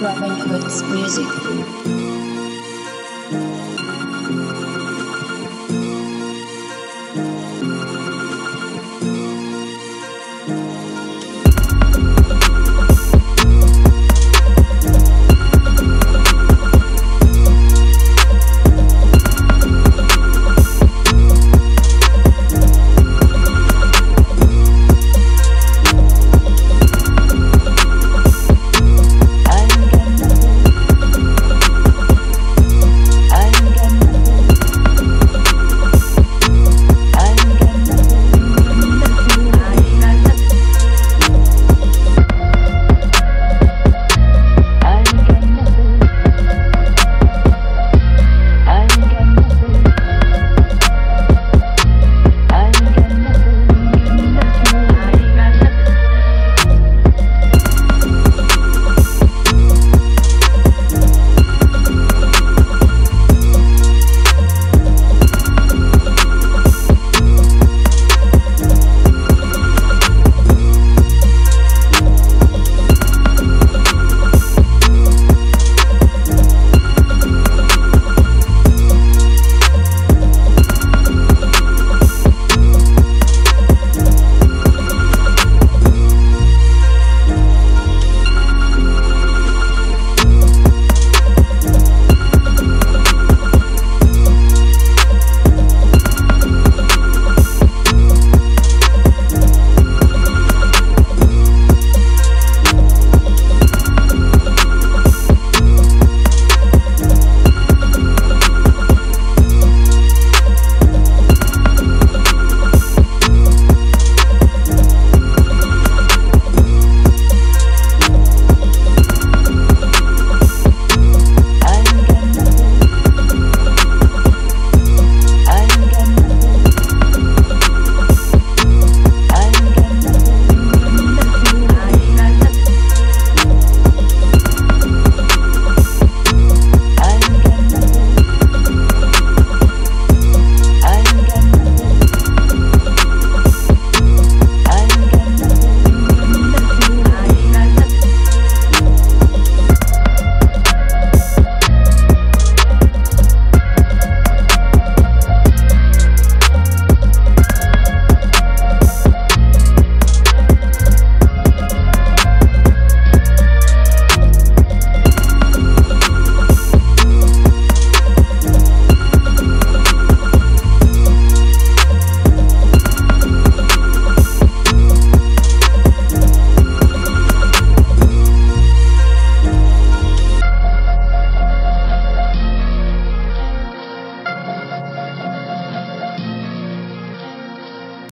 Robin Hood's music.